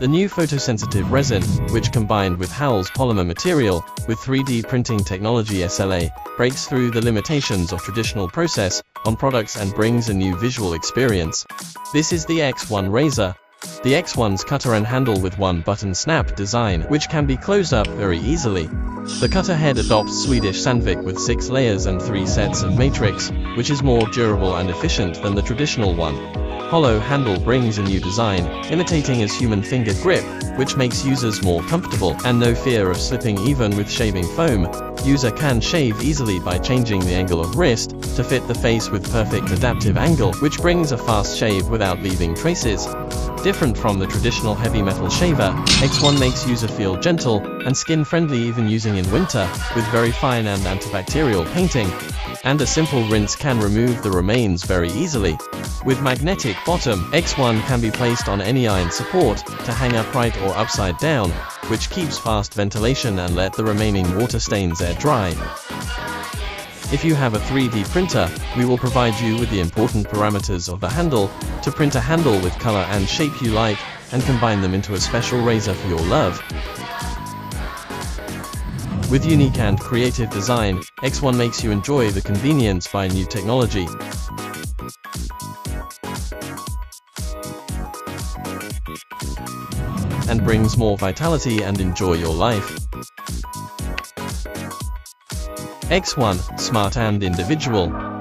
The new photosensitive resin, which combined with Howell's polymer material, with 3D printing technology SLA, breaks through the limitations of traditional process on products and brings a new visual experience. This is the X1 razor. The X1's cutter and handle with one button snap design, which can be closed up very easily. The cutter head adopts Swedish Sandvik with 6 layers and 3 sets of matrix, which is more durable and efficient than the traditional one. Hollow handle brings a new design, imitating a human finger grip, which makes users more comfortable and no fear of slipping even with shaving foam. User can shave easily by changing the angle of wrist to fit the face with perfect adaptive angle, which brings a fast shave without leaving traces. Different from the traditional heavy metal shaver, X1 makes user feel gentle and skin-friendly even using in winter, with very fine and antibacterial painting. And a simple rinse can remove the remains very easily. With magnetic bottom, X1 can be placed on any iron support, to hang upright or upside down, which keeps fast ventilation and let the remaining water stains air dry. If you have a 3D printer, we will provide you with the important parameters of the handle, to print a handle with color and shape you like, and combine them into a special razor for your love. With unique and creative design, X1 makes you enjoy the convenience by new technology. And brings more vitality and enjoy your life. X1, smart and individual.